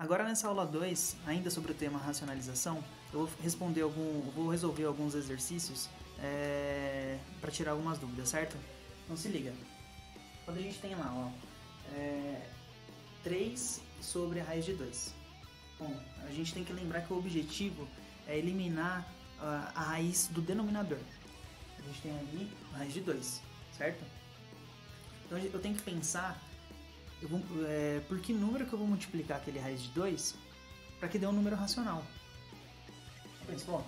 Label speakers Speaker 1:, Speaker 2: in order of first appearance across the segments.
Speaker 1: Agora nessa aula 2, ainda sobre o tema racionalização, eu vou responder algum, vou resolver alguns exercícios é, para tirar algumas dúvidas, certo? Então se liga. Quando a gente tem lá, ó, é, 3 sobre a raiz de 2. Bom, a gente tem que lembrar que o objetivo é eliminar a, a raiz do denominador. A gente tem ali a raiz de 2, certo? Então eu tenho que pensar eu vou, é, por que número que eu vou multiplicar aquele raiz de 2 para que dê um número racional. Eu bom,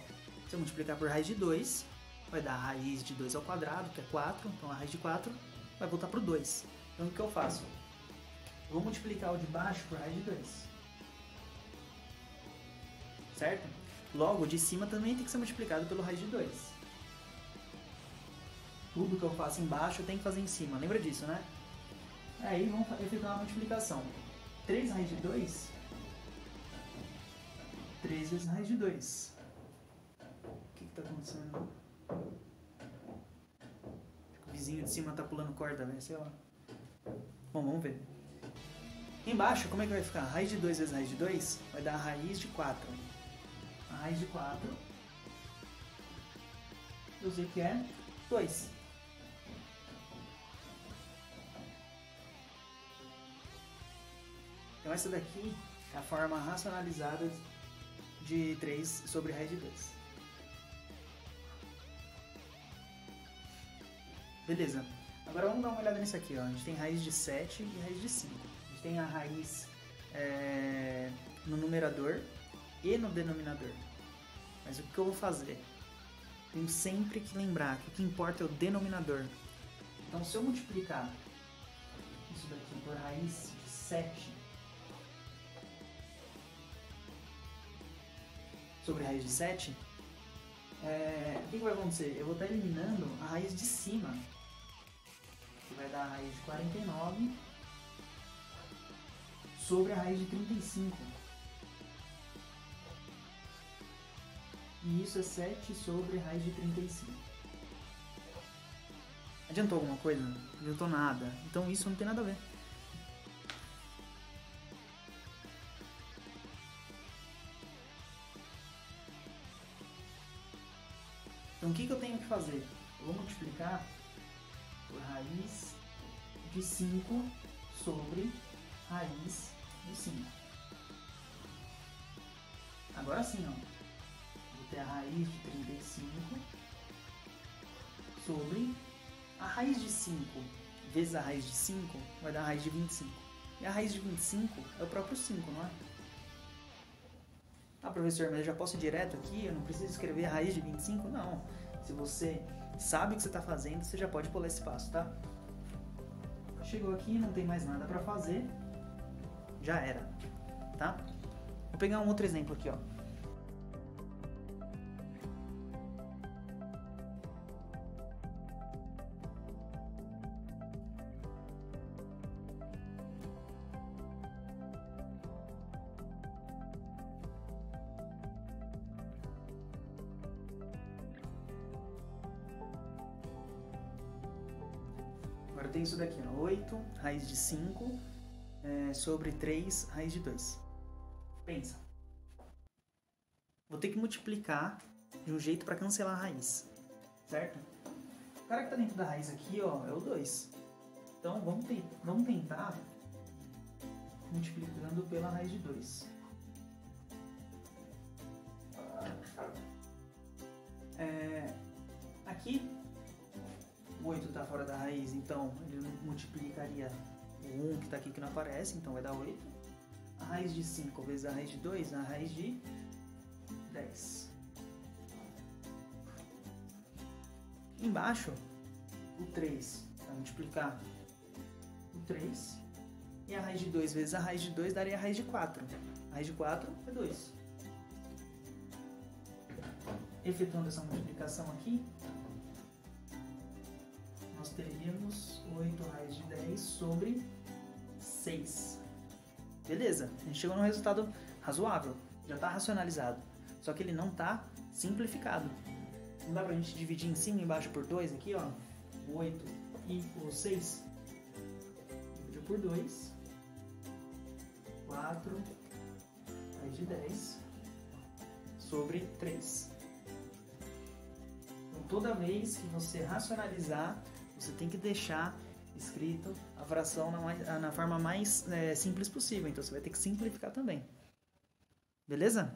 Speaker 1: se eu multiplicar por raiz de 2, vai dar raiz de 2 ao quadrado, que é 4, então a raiz de 4 vai voltar para o 2. Então o que eu faço? Eu vou multiplicar o de baixo por raiz de 2. Certo? Logo, o de cima também tem que ser multiplicado pelo raiz de 2. Tudo que eu faço embaixo eu tenho que fazer em cima. Lembra disso, né? Aí vamos efetuar uma multiplicação. 3 raiz de 2. 3 vezes raiz de 2. O que está acontecendo? O vizinho de cima está pulando corda, né? Sei lá. Bom, vamos ver. Embaixo, como é que vai ficar? Raiz de 2 vezes raiz de 2 vai dar a raiz de 4. A raiz de 4 eu sei que é 2. Então essa daqui é a forma racionalizada de 3 sobre raiz de 2. Beleza. Agora vamos dar uma olhada nisso aqui. Ó. A gente tem raiz de 7 e raiz de 5. A gente tem a raiz é, no numerador e no denominador. Mas o que eu vou fazer? Tenho sempre que lembrar que o que importa é o denominador. Então se eu multiplicar isso daqui por raiz de 7 sobre raiz de 7, é, o que, que, vai acontecer? Eu vou estar eliminando a raiz de cima, que vai dar a raiz de 49 sobre a raiz de 35. E isso é 7 sobre a raiz de 35. Adiantou alguma coisa? Adiantou nada. Então isso não tem nada a ver. Então o que, que eu tenho que fazer? Eu vou multiplicar por raiz de 5 sobre raiz de 5. Agora sim, ó. Vou ter a raiz de 35 sobre a raiz de 5 vezes a raiz de 5 vai dar a raiz de 25. E a raiz de 25 é o próprio 5, não é? Ah, professor, mas eu já posso ir direto aqui? Eu não preciso escrever a raiz de 25? Não. Se você sabe o que você está fazendo, você já pode pular esse passo, tá? Chegou aqui, não tem mais nada para fazer, já era, tá? Vou pegar um outro exemplo aqui, ó. Agora tem isso daqui, ó, 8 raiz de 5 é, sobre 3 raiz de 2. Pensa. Vou ter que multiplicar de um jeito para cancelar a raiz, certo? O cara que está dentro da raiz aqui, ó, é o 2. Então vamos, te vamos tentar multiplicando pela raiz de 2. Fora da raiz, então ele multiplicaria o 1 que está aqui que não aparece, então vai dar 8. A raiz de 5 vezes a raiz de 2, a raiz de 10. Embaixo, o 3 vai multiplicar o 3. E a raiz de 2 vezes a raiz de 2 daria a raiz de 4. A raiz de 4 é 2. Efetuando essa multiplicação aqui, teríamos 8 raiz de 10 sobre 6. Beleza, a gente chegou num resultado razoável, já está racionalizado, só que ele não está simplificado. Não dá pra gente dividir em cima e embaixo por 2 aqui, ó, o 8 e o 6. Dividiu por 2, 4 de 10 sobre 3. Então, toda vez que você racionalizar, você tem que deixar escrito a fração na, mais, na forma mais é, simples possível. Então, você vai ter que simplificar também. Beleza?